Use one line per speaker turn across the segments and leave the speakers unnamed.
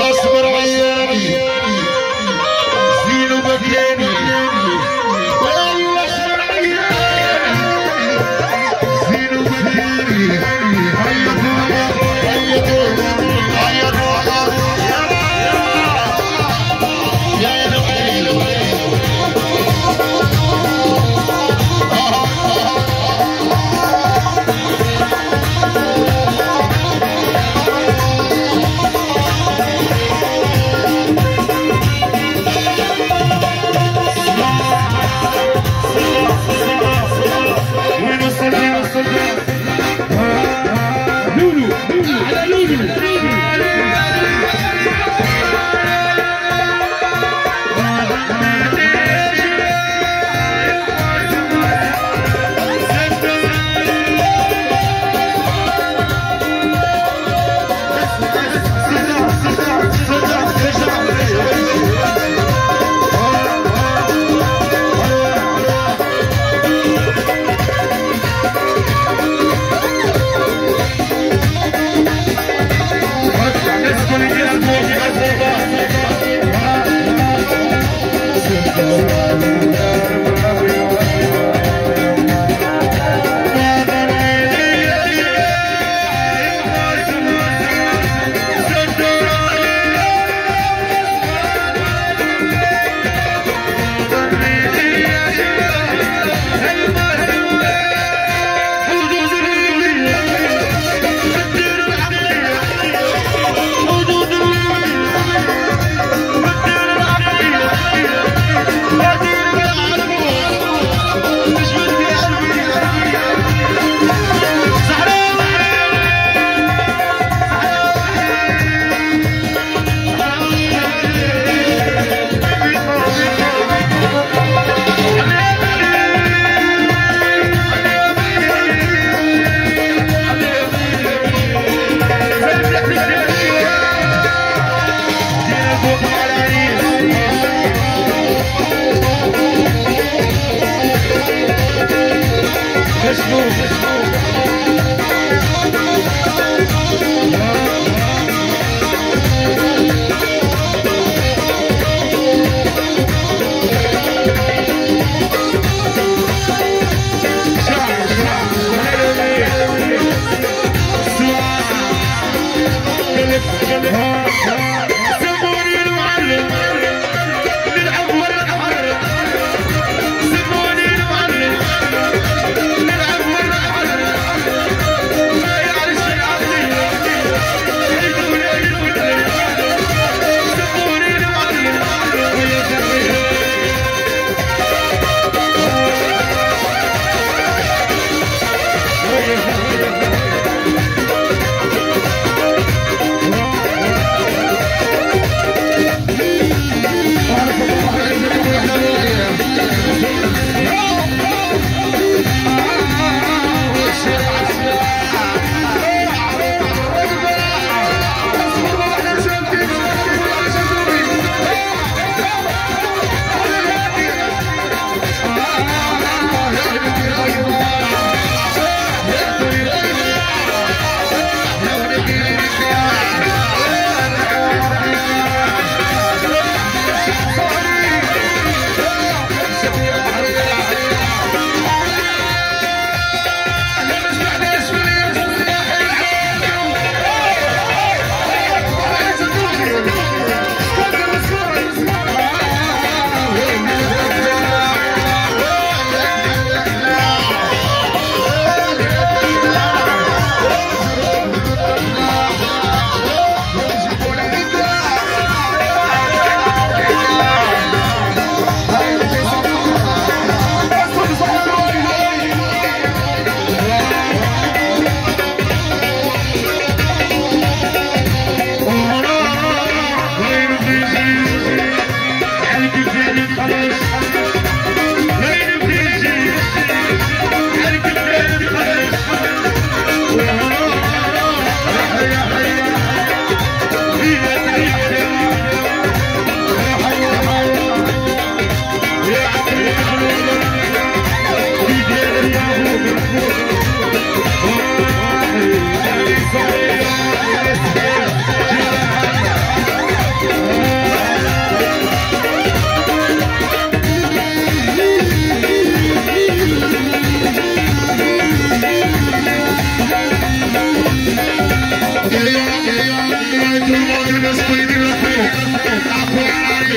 Nasıl bir Oh.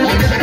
Yeah.